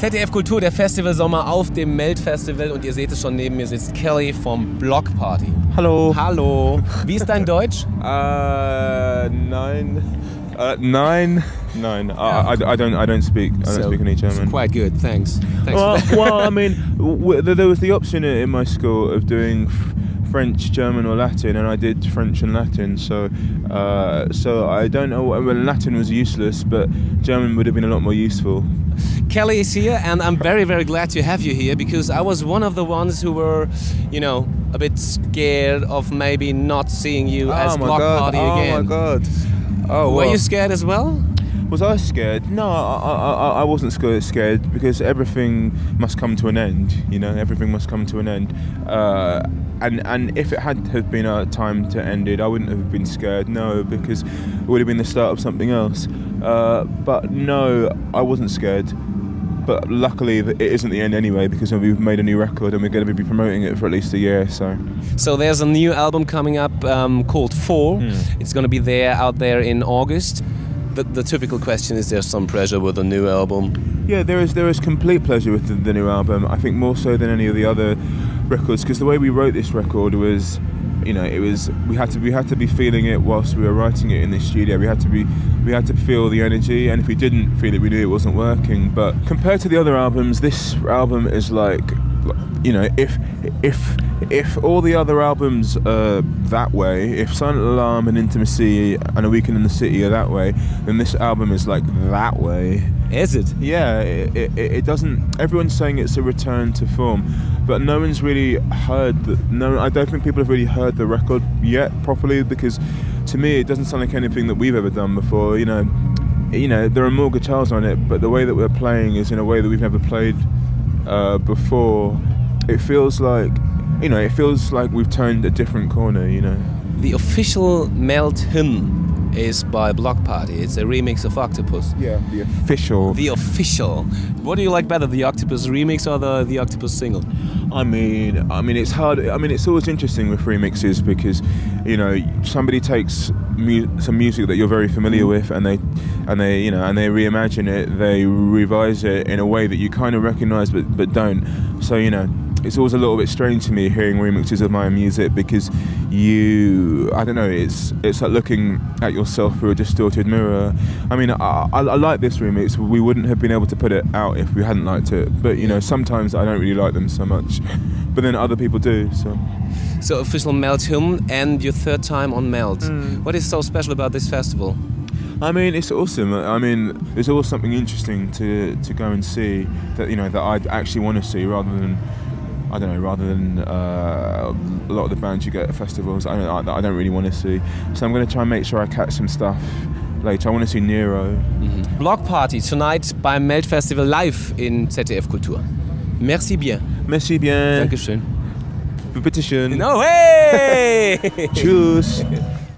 ZDF Kultur, der Festival Sommer auf dem Melt Festival und ihr seht es schon neben mir sitzt Kele vom Bloc Party. Hallo. Hallo. Wie ist dein Deutsch? Uh, nine. Uh, nine. Nine. I, I, I don't. I don't speak. I don't So, speak any German. Quite good, thanks. Thanks. Well, well, I mean, w- there was the option in my school of doing French, German, or Latin, and I did French and Latin. So, uh, so I don't know. Well, Latin was useless, but German would have been a lot more useful. Kele is here, and I'm very, very glad to have you here because I was one of the ones who were, you know, a bit scared of maybe not seeing you as oh my Bloc god! Party oh again. my god! Oh, Were what? you scared as well? Was I scared? No, I, I, I- wasn't scared, scared because everything must come to an end. You know, everything must come to an end. Uh, and and if it had have been a time to end it, I wouldn't have been scared. No, because it would have been the start of something else. Uh, but no, I wasn't scared. But luckily, it isn't the end anyway because we've made a new record and we're going to be promoting it for at least a year. So So there's a new album coming up um, called Four. Hmm. It's going to be there out there in August. The, the typical question is: There's some pressure with a new album? Yeah, there is there is complete pleasure with the, the new album. I think more so than any of the other records because the way we wrote this record was, you know, it was we had to we had to be feeling it whilst we were writing it in the studio. We had to be we had to feel the energy, and if we didn't feel it, we knew it wasn't working. But compared to the other albums, this album is like, you know, if if if all the other albums are that way, if Silent Alarm and Intimacy and A Weekend in the City are that way, then this album is like that way. Is it? Yeah, it, it, it doesn't. Everyone's saying it's a return to form, but no one's really heard. The, no, I don't think people have really heard the record yet properly because, to me, it doesn't sound like anything that we've ever done before. You know, you know, there are more guitars on it, but the way that we're playing is in a way that we've never played uh, before. It feels like, you know, it feels like we've turned a different corner. You know. The official Melt hymn is by Bloc Party. It's a remix of Octopus. Yeah, the official. The official. What do you like better, the Octopus remix or the the Octopus single? I mean, I mean, it's hard. I mean, it's always interesting with remixes because, you know, somebody takes mu- some music that you're very familiar with, and they, and they, you know, and they reimagine it. They revise it in a way that you kind of recognise, but but don't. So you know, it's always a little bit strange to me hearing remixes of my own music because you, I don't know, it's it's like looking at yourself through a distorted mirror. I mean, I, I, I like this remix. We wouldn't have been able to put it out if we hadn't liked it. But you know, sometimes I don't really like them so much, but then other people do. So So official Melt hymn and your third time on Melt. Mm. What is so special about this festival? I mean, it's awesome. I mean, there's always something interesting to to go and see that you know that I actually want to see rather than. I don't know. Rather than uh, a lot of the bands you get at festivals, I don't, I, I don't really want to see. So I'm going to try and make sure I catch some stuff later. I want to see Nero. Bloc Party tonight beim Melt Festival live in ZDF Kultur. Merci bien. Merci bien. Dankeschön. Bitteschön. No way! Tschüss.